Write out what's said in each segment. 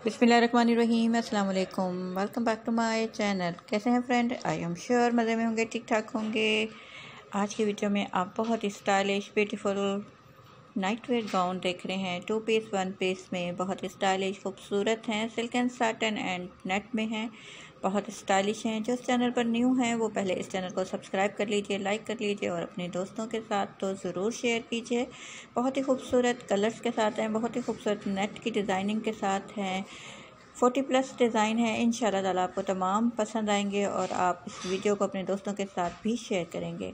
अस्सलाम वालेकुम welcome back to my channel कैसे हैं फ्रेंड आई एम श्योर मज़े में होंगे ठीक ठाक होंगे। आज की वीडियो में आप बहुत ही stylish beautiful night wear gown देख रहे हैं। टू पीस, वन पीस में बहुत स्टाइलिश, खूबसूरत हैं। Silk and satin and net में हैं। बहुत स्टाइलिश हैं। जो इस चैनल पर न्यू हैं, वो पहले इस चैनल को सब्सक्राइब कर लीजिए लाइक कर लीजिए और अपने दोस्तों के साथ तो ज़रूर शेयर कीजिए। बहुत ही खूबसूरत कलर्स के साथ हैं। बहुत ही खूबसूरत नेट की डिज़ाइनिंग के साथ हैं। फोर्टी प्लस डिज़ाइन है। इन ताला आपको तमाम पसंद आएँगे और आप इस वीडियो को अपने दोस्तों के साथ भी शेयर करेंगे।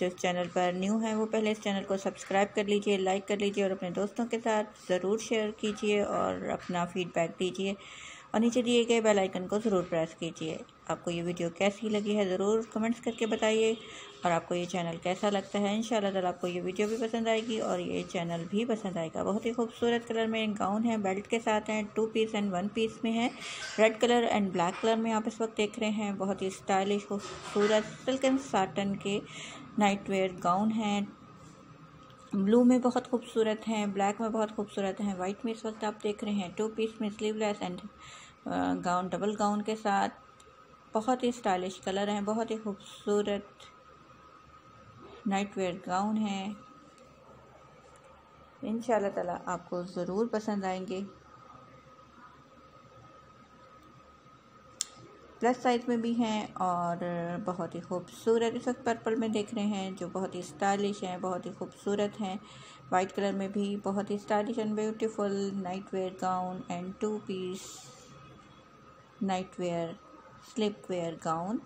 जो इस चैनल पर न्यू है, वो पहले इस चैनल को सब्सक्राइब कर लीजिए, लाइक कर लीजिए और अपने दोस्तों के साथ ज़रूर शेयर कीजिए और अपना फीडबैक दीजिए। और नीचे दिए गए बेल आइकन को ज़रूर प्रेस कीजिए। आपको ये वीडियो कैसी लगी है ज़रूर कमेंट्स करके बताइए। और आपको ये चैनल कैसा लगता है इन ताला आपको ये वीडियो भी पसंद आएगी और ये चैनल भी पसंद आएगा। बहुत ही खूबसूरत कलर में गाउन है, बेल्ट के साथ हैं two piece and one piece में है। Red colour and black colour में आप इस वक्त देख रहे हैं। बहुत ही स्टाइलिश खूबसूरत सिल्क एंड साटन के नाइट वेयर गाउन हैं। ब्लू में बहुत खूबसूरत हैं, ब्लैक में बहुत खूबसूरत हैं वाइट में इस वक्त आप देख रहे हैं टू पीस में sleeveless and gown double gown के साथ बहुत ही स्टाइलिश कलर हैं, बहुत ही खूबसूरत नाइट वेयर गाउन है। इन ताला आपको ज़रूर पसंद आएँगे। प्लस साइज़ में भी हैं और बहुत ही खूबसूरत, इस वक्त पर्पल में देख रहे हैं, जो बहुत ही स्टाइलिश हैं, बहुत ही खूबसूरत हैं। वाइट कलर में भी बहुत ही stylish and beautiful night wear gown and two piece night wear slip wear gown.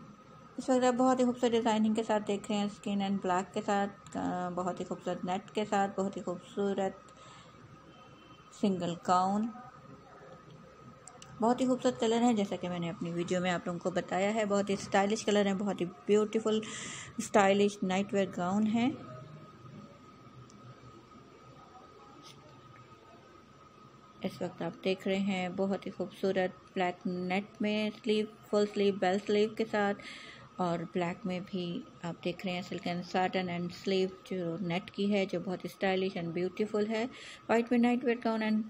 इस वक्त आप बहुत ही खूबसूरत डिज़ाइनिंग के साथ देख रहे हैं, स्किन एंड ब्लैक के साथ बहुत ही खूबसूरत नेट के साथ, बहुत ही खूबसूरत सिंगल गाउन। बहुत ही खूबसूरत कलर है, जैसा कि मैंने अपनी वीडियो में आप लोगों को बताया है। बहुत ही स्टाइलिश कलर है, बहुत ही beautiful stylish night wear gown है। इस वक्त आप देख रहे हैं, बहुत ही खूबसूरत ब्लैक नेट में sleeve, full sleeve, bell sleeve के साथ। और ब्लैक में भी आप देख रहे हैं silk and satin and sleeve जो नेट की है, जो बहुत स्टाइलिश एंड ब्यूटीफुल है। वाइट में नाइट वेयर गाउन एंड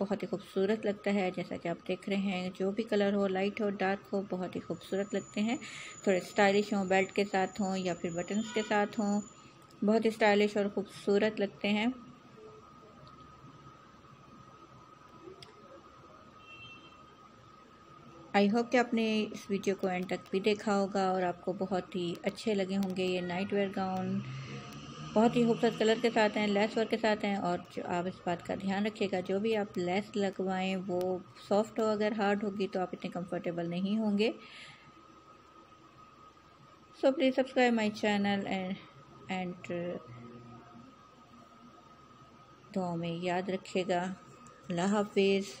बहुत ही खूबसूरत लगता है। जैसा कि आप देख रहे हैं, जो भी कलर हो लाइट हो डार्क हो, बहुत ही खूबसूरत लगते हैं। थोड़े स्टाइलिश हों बेल्ट के साथ हों या फिर बटन्स के साथ हों, बहुत स्टाइलिश और ख़ूबसूरत लगते हैं। आई होप कि आपने इस वीडियो को एंड तक भी देखा होगा और आपको बहुत ही अच्छे लगे होंगे ये नाइट वेयर गाउन बहुत ही खूबसूरत कलर के साथ हैं लेस वर्क के साथ हैं और आप इस बात का ध्यान रखिएगा, जो भी आप लेस लगवाएँ, वो सॉफ्ट हो, अगर हार्ड होगी तो आप इतने कंफर्टेबल नहीं होंगे। So please subscribe my channel and and दुआ में याद रखिएगा। अल्लाह हाफिज़।